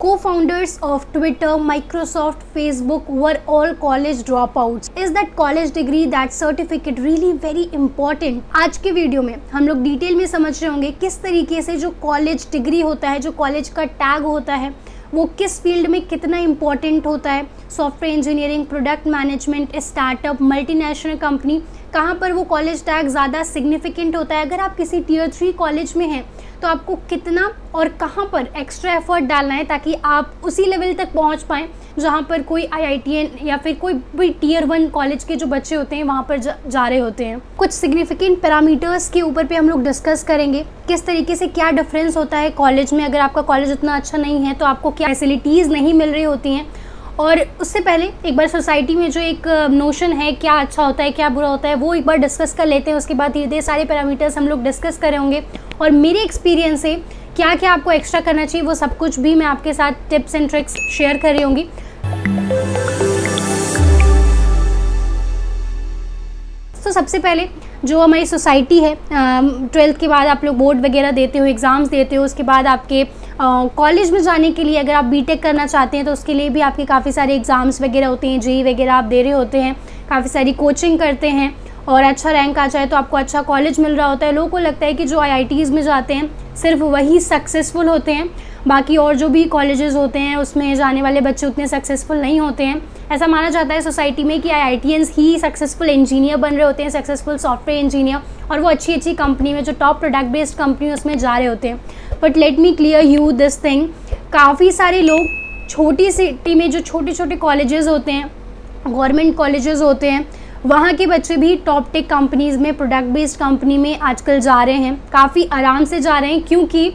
Co-founders of Twitter, Microsoft, Facebook were all college dropouts. Is that college degree, that certificate really very important? आज के video में हम लोग detail में समझ रहे होंगे किस तरीके से जो कॉलेज डिग्री होता है जो कॉलेज का टैग होता है वो किस फ़ील्ड में कितना इंपॉर्टेंट होता है software engineering product management startup multinational company कहाँ पर वो कॉलेज टैग ज़्यादा सिग्निफिकेंट होता है? अगर आप किसी टीयर थ्री कॉलेज में हैं तो आपको कितना और कहाँ पर एक्स्ट्रा एफर्ट डालना है ताकि आप उसी लेवल तक पहुँच पाएँ जहाँ पर कोई आई या फिर कोई भी टीयर वन कॉलेज के जो बच्चे होते हैं वहाँ पर जा, जा रहे होते हैं। कुछ सिग्निफिकेंट पैरामीटर्स के ऊपर पे हम लोग डिस्कस करेंगे किस तरीके से क्या डिफरेंस होता है कॉलेज में? अगर आपका कॉलेज उतना अच्छा नहीं है तो आपको क्या फैसिलिटीज़ नहीं मिल रही होती हैं? और उससे पहले एक बार सोसाइटी में जो एक नोशन है, क्या अच्छा होता है, क्या बुरा होता है, वो एक बार डिस्कस कर लेते हैं। उसके बाद धीरे धीरे सारे पैरामीटर्स हम लोग डिस्कस कर रहे होंगे। और मेरे एक्सपीरियंस से क्या क्या आपको एक्स्ट्रा करना चाहिए, वो सब कुछ भी मैं आपके साथ टिप्स एंड ट्रिक्स शेयर कर रही होंगी। तो सबसे पहले जो हमारी सोसाइटी है ट्वेल्थ के बाद आप लोग बोर्ड वगैरह देते हो, एग्ज़ाम्स देते हो, उसके बाद आपके कॉलेज में जाने के लिए अगर आप बीटेक करना चाहते हैं तो उसके लिए भी आपके काफ़ी सारे एग्ज़ाम्स वगैरह होते हैं जेई वगैरह आप दे रहे होते हैं, काफ़ी सारी कोचिंग करते हैं, और अच्छा रैंक आ जाए तो आपको अच्छा कॉलेज मिल रहा होता है। लोगों को लगता है कि जो आई में जाते हैं, सिर्फ़ वही सक्सेसफुल होते हैं, बाकी और जो भी कॉलेजेस होते हैं, उसमें जाने वाले बच्चे उतने सक्सेसफुल नहीं होते हैं। ऐसा माना जाता है सोसाइटी में कि आई ही सक्सेसफुल इंजीनियर बन रहे होते हैं सक्सेसफुल सॉफ्टवेयर इंजीनियर और वो अच्छी अच्छी कंपनी में, जो टॉप प्रोडक्ट बेस्ड कंपनी उसमें जा रहे होते हैं। But let me clear you this thing काफ़ी सारे लोग छोटी सिटी में जो छोटे छोटे कॉलेजेस होते हैं गवर्नमेंट कॉलेजेस होते हैं, वहाँ के बच्चे भी टॉप टेक कंपनीज़ में प्रोडक्ट बेस्ड कंपनी में आजकल जा रहे हैं। काफ़ी आराम से जा रहे हैं, क्योंकि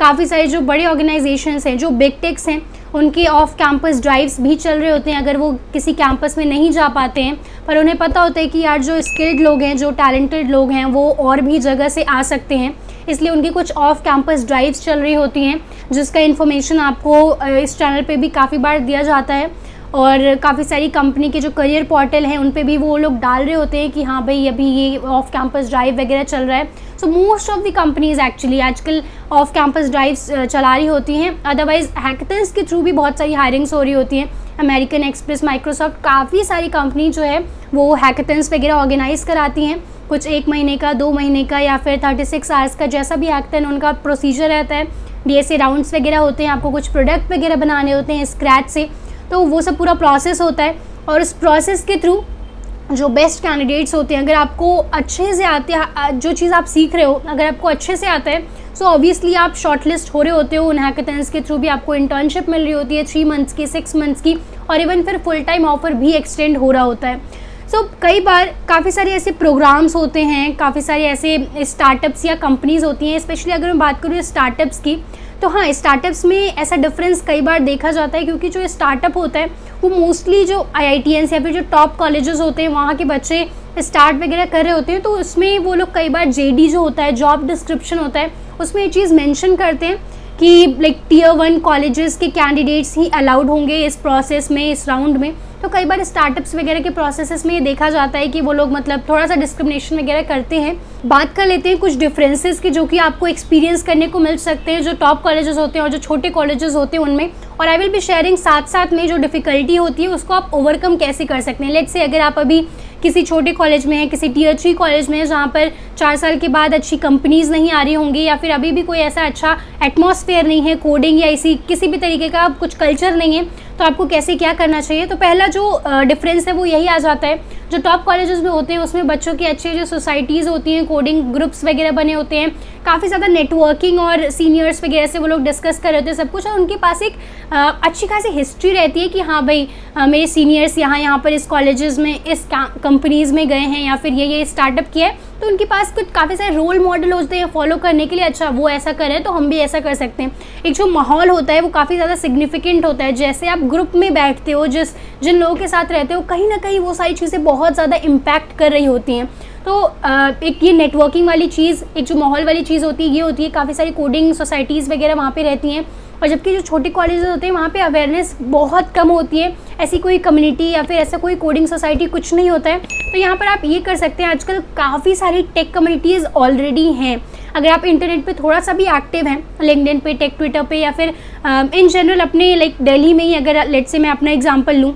काफ़ी सारे जो बड़े ऑर्गेनाइजेशंस हैं, जो बिग टेक्स हैं उनके ऑफ़ कैंपस ड्राइव्स भी चल रहे होते हैं, अगर वो किसी कैंपस में नहीं जा पाते हैं, पर उन्हें पता होता है कि यार जो स्किल्ड लोग हैं, जो टैलेंटेड लोग हैं, वो और भी जगह से आ सकते हैं। इसलिए उनकी कुछ ऑफ़ कैंपस ड्राइव्स चल रही होती हैं, जिसका इन्फॉर्मेशन आपको इस चैनल पे भी काफ़ी बार दिया जाता है। और काफ़ी सारी कंपनी के जो करियर पोर्टल हैं, उन पे भी वो लोग डाल रहे होते हैं कि हाँ भाई, अभी ये ऑफ़ कैंपस ड्राइव वगैरह चल रहा है। So most of the companies actually आजकल ऑफ़ कैंपस ड्राइव्स चला रही होती हैं। अदरवाइज़ हैकथन्स के थ्रू भी बहुत सारी हायरिंग्स हो रही होती हैं। अमेरिकन एक्सप्रेस माइक्रोसॉफ्ट काफ़ी सारी कंपनी जो है, वो हैकथन्स वगैरह ऑर्गेनाइज कराती हैं। कुछ एक महीने का, दो महीने का या फिर थर्टी सिक्स आवर्स का जैसा भी हैकथन उनका प्रोसीजर रहता है। डी एस राउंड्स वगैरह होते हैं, आपको कुछ प्रोडक्ट वगैरह बनाने होते हैं स्क्रैच से। तो वो सब पूरा प्रोसेस होता है और उस प्रोसेस के थ्रू जो बेस्ट कैंडिडेट्स होते हैं अगर आपको अच्छे से आते हैं जो चीज़ आप सीख रहे हो अगर आपको अच्छे से आता है सो so ऑब्वियसली आप शॉर्ट लिस्ट हो रहे होते हो उन हैकेथन्स के थ्रू भी आपको इंटर्नशिप मिल रही होती है थ्री मंथ्स की सिक्स मंथ्स की और इवन फिर फुल टाइम ऑफ़र भी एक्सटेंड हो रहा होता है। सो so, कई बार काफ़ी सारे ऐसे प्रोग्राम्स होते हैं काफ़ी सारे ऐसे स्टार्टअप्स या कंपनीज़ होती हैं स्पेशली अगर मैं बात करूँ स्टार्टअप्स की तो हाँ स्टार्टअप्स में ऐसा डिफरेंस कई बार देखा जाता है क्योंकि जो स्टार्टअप होता है, वो मोस्टली जो आई या फिर जो टॉप कॉलेजेस होते हैं, वहाँ के बच्चे स्टार्ट वगैरह कर रहे होते हैं तो उसमें वो लोग कई बार जेडी जो होता है जॉब डिस्क्रिप्शन होता है, उसमें ये चीज़ मैंशन करते हैं कि लाइक टीयर वन कॉलेजेस के कैंडिडेट्स ही अलाउड होंगे इस प्रोसेस में, इस राउंड में। तो कई बार स्टार्टअप्स वगैरह के प्रोसेसेस में ये देखा जाता है कि वो लोग मतलब थोड़ा सा डिस्क्रिमिनेशन वगैरह करते हैं। बात कर लेते हैं कुछ डिफरेंसेस की जो कि आपको एक्सपीरियंस करने को मिल सकते हैं, जो टॉप कॉलेजेस होते हैं और जो छोटे कॉलेजेस होते हैं उनमें। और आई विल बी शेयरिंग साथ साथ में जो डिफ़िकल्टी होती है, उसको आप ओवरकम कैसे कर सकते हैं? लेट से अगर आप अभी किसी छोटे कॉलेज में है, किसी टीयर थ्री कॉलेज में है, जहाँ पर चार साल के बाद अच्छी कंपनीज़ नहीं आ रही होंगी या फिर अभी भी कोई ऐसा अच्छा एटमॉस्फेयर नहीं है कोडिंग या इसी किसी भी तरीके का कुछ कल्चर नहीं है तो आपको कैसे क्या करना चाहिए? तो पहला जो डिफरेंस है वो यही आ जाता है। जो टॉप कॉलेजेस में होते हैं, उसमें बच्चों की अच्छी जो सोसाइटीज़ होती हैं कोडिंग ग्रुप्स वगैरह बने होते हैं, काफ़ी ज़्यादा नेटवर्किंग और सीनियर्स वगैरह से वो लोग डिस्कस कर रहे होते हैं सब कुछ और उनके पास एक अच्छी खासी हिस्ट्री रहती है कि हाँ भाई मेरे सीनियर्स यहाँ यहाँ पर इस कॉलेजेस में, इस कंपनीज़ में गए हैं या फिर ये ये स्टार्टअप किया है तो उनके पास कुछ काफ़ी सारे रोल मॉडल होते हैं फॉलो करने के लिए अच्छा वो ऐसा करें तो हम भी ऐसा कर सकते हैं। एक जो माहौल होता है, वो काफ़ी ज़्यादा सिग्निफिकेंट होता है, जैसे आप ग्रुप में बैठते हो, जिस, जिन लोगों के साथ रहते हो, कहीं ना कहीं वो सारी चीज़ें बहुत ज़्यादा इम्पैक्ट कर रही होती हैं। तो एक ये नेटवर्किंग वाली चीज़, एक जो माहौल वाली चीज़ होती है, ये होती है, काफ़ी सारी कोडिंग सोसाइटीज़ वगैरह वहाँ पे रहती हैं। और जबकि जो छोटे कॉलेजेस होते हैं, वहाँ पे अवेयरनेस बहुत कम होती है। ऐसी कोई कम्युनिटी या फिर ऐसा कोई कोडिंग सोसाइटी कुछ नहीं होता है। तो यहाँ पर आप ये कर सकते हैं, आजकल काफ़ी सारी टेक कम्युनिटीज़ ऑलरेडी हैं। अगर आप इंटरनेट पे थोड़ा सा भी एक्टिव हैं लिंकडिन पे टेक ट्विटर पे या फिर इन जनरल अपने लाइक दिल्ली में ही अगर लेट से मैं अपना एग्जांपल लूँ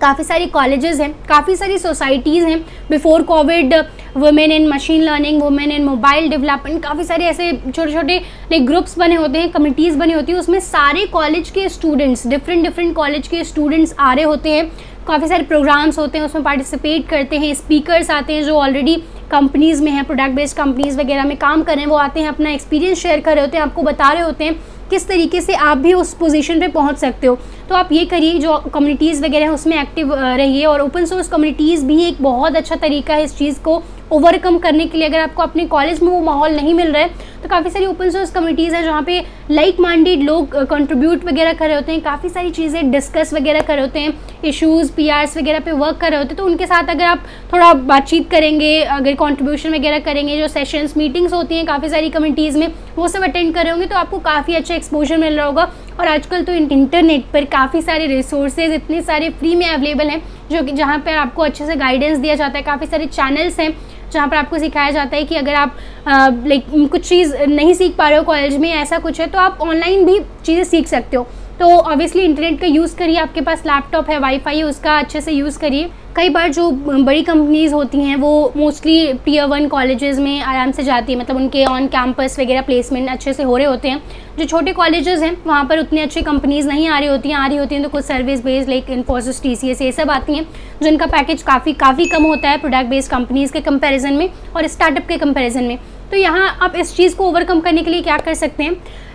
काफ़ी सारी कॉलेजेस हैं, काफ़ी सारी सोसाइटीज़ हैं। Before COVID women in machine learning women in mobile development काफ़ी सारे ऐसे छोटे छोटे लाइक ग्रुप्स बने होते हैं कमिटीज़ बनी होती हैं, उसमें सारे कॉलेज के स्टूडेंट्स डिफरेंट डिफरेंट कॉलेज के स्टूडेंट्स आ रहे होते हैं। काफ़ी सारे प्रोग्राम्स होते हैं, उसमें पार्टिसिपेट करते हैं स्पीकर्स आते हैं जो ऑलरेडी कंपनीज़ में हैं प्रोडक्ट बेस्ड कंपनीज़ वगैरह में काम कर रहे हैं, वो आते हैं, अपना एक्सपीरियंस शेयर कर रहे होते हैं, आपको बता रहे होते हैं। किस तरीके से आप भी उस पोजीशन पे पहुँच सकते हो? तो आप ये करिए जो कम्युनिटीज़ वगैरह हैं, उसमें एक्टिव रहिए और ओपन सोर्स कम्युनिटीज़ भी एक बहुत अच्छा तरीका है इस चीज़ को ओवरकम करने के लिए अगर आपको अपने कॉलेज में वो माहौल नहीं मिल रहा है तो काफ़ी सारी ओपन सोर्स कमिटीज़ हैं जहाँ पे लाइक माइंडेड लोग कंट्रीब्यूट वगैरह कर रहे होते हैं, काफ़ी सारी चीज़ें डिस्कस वगैरह कर रहे होते हैं इश्यूज़ पी वगैरह पे वर्क कर रहे होते हैं तो उनके साथ अगर आप थोड़ा बातचीत करेंगे, अगर कॉन्ट्रीब्यूशन वगैरह करेंगे, जो सेशंस मीटिंग्स होती हैं काफ़ी सारी कमिटीज़ में, वो सब अटेंड कर रहे होंगे तो आपको काफ़ी अच्छा एक्सपोजर मिल रहा होगा। और आजकल तो इंटरनेट पर काफ़ी सारे रिसोर्सेज इतने सारे फ्री में अवेलेबल हैं, जो कि जहाँ पर आपको अच्छे से गाइडेंस दिया जाता है, काफ़ी सारे चैनल्स हैं जहाँ पर आपको सिखाया जाता है कि अगर आप लाइक कुछ चीज़ नहीं सीख पा रहे हो कॉलेज में, ऐसा कुछ है तो आप ऑनलाइन भी चीज़ें सीख सकते हो। तो ऑब्वियसली इंटरनेट का यूज़ करिए, आपके पास लैपटॉप है वाईफाई है, उसका अच्छे से यूज़ करिए। कई बार जो बड़ी कंपनीज़ होती हैं, वो मोस्टली टीयर वन कॉलेजेस में आराम से जाती है मतलब उनके ऑन कैंपस वगैरह प्लेसमेंट अच्छे से हो रहे होते हैं। जो छोटे कॉलेजेस हैं, वहाँ पर उतनी अच्छी कंपनीज़ नहीं आ रही होती हैं। आ रही होती हैं तो कुछ service based like Infosys T C S ये सब आती हैं, जिनका पैकेज काफ़ी काफ़ी कम होता है प्रोडक्ट बेस्ड कंपनीज़ के कंपेरिजन में और स्टार्टअप के कंपेरिजन में। तो यहाँ आप इस चीज़ को ओवरकम करने के लिए क्या कर सकते हैं?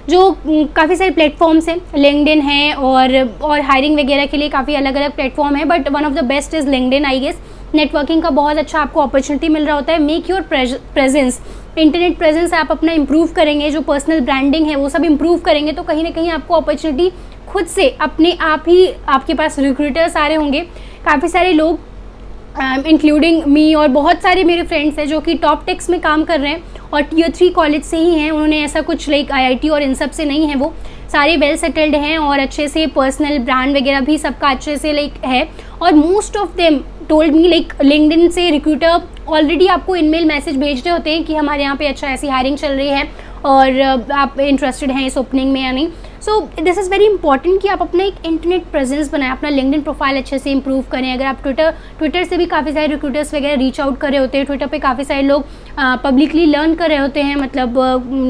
जो काफ़ी सारे प्लेटफॉर्म्स हैं लिंकडिन है और और हायरिंग वगैरह के लिए काफ़ी अलग अलग प्लेटफॉर्म है but one of the best is LinkedIn I guess networking का बहुत अच्छा आपको अपॉर्चुनिटी मिल रहा होता है. Make your presence internet presence आप अपना इंप्रूव करेंगे, जो पर्सनल ब्रांडिंग है, वो सब इंप्रूव करेंगे तो कहीं ना कहीं आपको अपॉर्चुनिटी खुद से अपने आप ही आपके पास रिक्रूटर्स आ रहे होंगे. काफ़ी सारे लोग इंक्लूडिंग uh, मी और बहुत सारे मेरे फ्रेंड्स हैं जो कि टॉप टेक्स में काम कर रहे हैं और टीयर थ्री कॉलेज से ही हैं। उन्होंने ऐसा कुछ लाइक आईआईटी और इन सबसे नहीं है वो। सारे वेल सेटल्ड हैं और अच्छे से पर्सनल ब्रांड वगैरह भी सबका अच्छे से लाइक है। और most of them told me like LinkedIn से रिक्रूटर ऑलरेडी आपको ईमेल मैसेज भेज रहे होते हैं कि हमारे यहाँ पे अच्छा ऐसी हायरिंग चल रही है और आप इंटरेस्टेड हैं इस ओपनिंग में या नहीं। So this is very important कि आप अपना एक इंटरनेट प्रेजेंस बनाएँ अपना लिंकडिन प्रोफ़ाइल अच्छे से इंप्रूव करें। अगर आप ट्विटर ट्विटर से भी काफ़ी सारे रिक्रूटर्स वगैरह रीच आउट कर रहे होते हैं ट्विटर पे काफ़ी सारे लोग पब्लिकली लर्न कर रहे होते हैं मतलब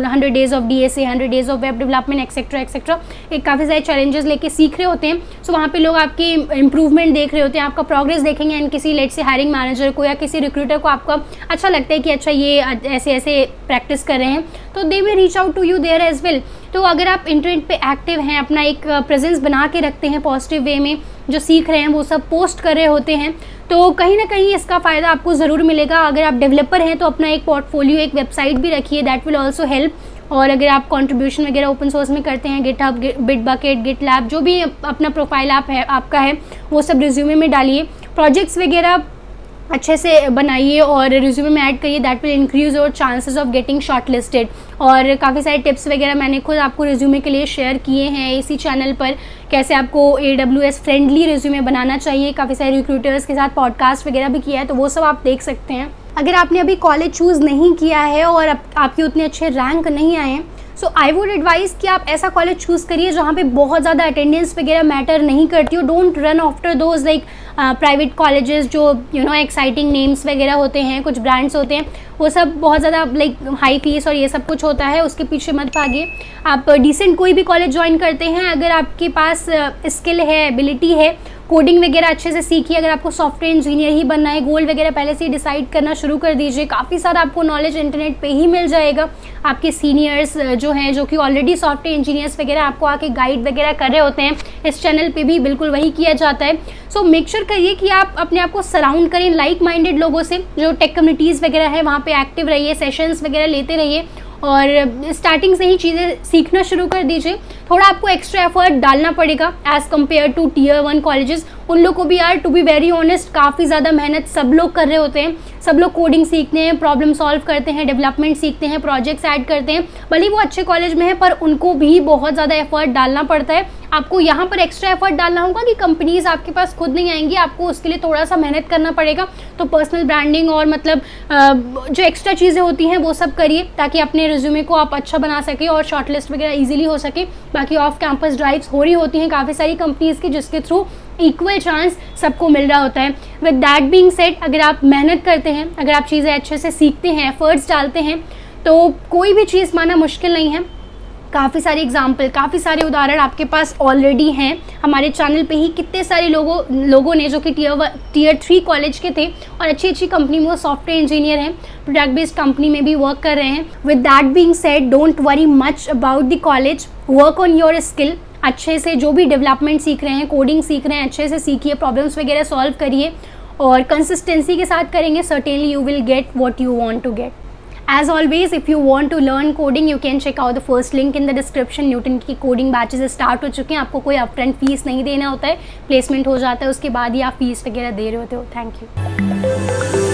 hundred days of D S hundred days of web development etcetera etcetera एक काफ़ी सारे चैलेंजेस लेके सीख रहे होते हैं। सो so, वहाँ पे लोग आपकी इंप्रूवमेंट देख रहे होते हैं आपका प्रोग्रेस देखेंगे एंड किसी लेट से हायरिंग मैनेजर को या किसी रिक्रूटर को आपका अच्छा लगता है कि अच्छा ये ऐसे ऐसे प्रैक्टिस कर रहे हैं। तो they will reach out to you there as well तो अगर आप इंटरनेट पे एक्टिव हैं, अपना एक प्रेजेंस बना के रखते हैं पॉजिटिव वे में, जो सीख रहे हैं, वो सब पोस्ट कर रहे होते हैं। तो कहीं ना कहीं इसका फ़ायदा आपको ज़रूर मिलेगा। अगर आप डेवलपर हैं तो अपना एक पोर्टफोलियो एक वेबसाइट भी रखिए दैट विल ऑल्सो हेल्प और अगर आप कंट्रीब्यूशन वगैरह ओपन सोर्स में करते हैं GitHub Bitbucket GitLab जो भी अपना प्रोफ़ाइल आप है, आपका है, वो सब रिज्यूमे में डालिए। प्रोजेक्ट्स वगैरह अच्छे से बनाइए और रिज्यूमे में ऐड करिए that will increase your chances of getting shortlisted और काफ़ी सारे टिप्स वगैरह मैंने खुद आपको रिज्यूमे के लिए शेयर किए हैं इसी चैनल पर कैसे आपको A W S friendly resume बनाना चाहिए काफ़ी सारे रिक्रूटर्स के साथ पॉडकास्ट वगैरह भी किया है तो वो सब आप देख सकते हैं। अगर आपने अभी कॉलेज चूज़ नहीं किया है और आप, आपके उतने अच्छे रैंक नहीं आए हैं सो आई वुड एडवाइस कि आप ऐसा कॉलेज चूज़ करिए जहाँ पे बहुत ज़्यादा अटेंडेंस वगैरह मैटर नहीं करती हो। Don't run after those like private colleges जो यू नो एक्साइटिंग नेम्स वगैरह होते हैं, कुछ ब्रांड्स होते हैं, वो सब बहुत ज़्यादा लाइक हाई फ़ीस और ये सब कुछ होता है, उसके पीछे मत भागिए। आप डिसेंट कोई भी कॉलेज ज्वाइन करते हैं, अगर आपके पास स्किल है एबिलिटी है कोडिंग वगैरह अच्छे से सीखिए अगर आपको सॉफ्टवेयर इंजीनियर ही बनना है गोल वगैरह पहले से ही डिसाइड करना शुरू कर दीजिए। काफ़ी सारा आपको नॉलेज इंटरनेट पे ही मिल जाएगा। आपके सीनियर्स जो हैं, जो कि ऑलरेडी सॉफ्टवेयर इंजीनियर्स वगैरह आपको आके गाइड वगैरह कर रहे होते हैं, इस चैनल पर भी बिल्कुल वही किया जाता है। सो मेक श्योर करिए कि आप अपने आप को सराउंड करें लाइक माइंडेड लोगों से, जो टेक कम्युनिटीज़ वगैरह है, वहाँ पर एक्टिव रहिए सेशंस वगैरह लेते रहिए। और स्टार्टिंग से ही चीज़ें सीखना शुरू कर दीजिए। थोड़ा आपको एक्स्ट्रा एफर्ट डालना पड़ेगा as compare to tier one colleges उन लोग को भी यार टू बी वेरी ऑनेस्ट काफ़ी ज़्यादा मेहनत सब लोग कर रहे होते हैं। सब लोग कोडिंग सीखते हैं प्रॉब्लम सॉल्व करते हैं डेवलपमेंट सीखते हैं प्रोजेक्ट्स ऐड करते हैं। भले वो अच्छे कॉलेज में है, पर उनको भी बहुत ज़्यादा एफर्ट डालना पड़ता है। आपको यहाँ पर एक्स्ट्रा एफर्ट डालना होगा कि कंपनीज़ आपके पास खुद नहीं आएँगी, आपको उसके लिए थोड़ा सा मेहनत करना पड़ेगा। तो पर्सनल ब्रांडिंग और मतलब जो एक्स्ट्रा चीज़ें होती हैं, वो सब करिए, ताकि अपने रिज्यूमे को आप अच्छा बना सके और शॉर्टलिस्ट वगैरह ईजिली हो सके। बाकी ऑफ़ कैंपस ड्राइव्स हो रही होती हैं काफ़ी सारी कंपनीज़ की, जिसके थ्रू इक्वल चांस सबको मिल रहा होता है। विद दैट बीइंग सेट अगर आप मेहनत करते हैं, अगर आप चीज़ें अच्छे से सीखते हैं एफर्ट्स डालते हैं तो कोई भी चीज़ माना मुश्किल नहीं है। काफ़ी सारे एग्ज़ाम्पल काफ़ी सारे उदाहरण आपके पास ऑलरेडी हैं। हमारे चैनल पे ही कितने सारे लोगों लोगों ने जो कि टीयर टीयर थ्री कॉलेज के थे और अच्छी अच्छी कंपनी में वो सॉफ्टवेयर इंजीनियर हैं प्रोडक्ट बेस्ड कंपनी में भी वर्क कर रहे हैं। With that being said don't worry much about the college work on your skill अच्छे से जो भी डेवलपमेंट सीख रहे हैं कोडिंग सीख रहे हैं अच्छे से सीखिए प्रॉब्लम्स वगैरह सॉल्व करिए और कंसिस्टेंसी के साथ करेंगे certainly you will get what you want to get As always, if you want to learn coding, you can check out the first link in the description. Newton की coding batches start हो चुके हैं। आपको कोई upfront fees नहीं देना होता है। प्लेसमेंट हो जाता है उसके बाद ही आप फ़ीस वगैरह दे रहे होते हो। Thank you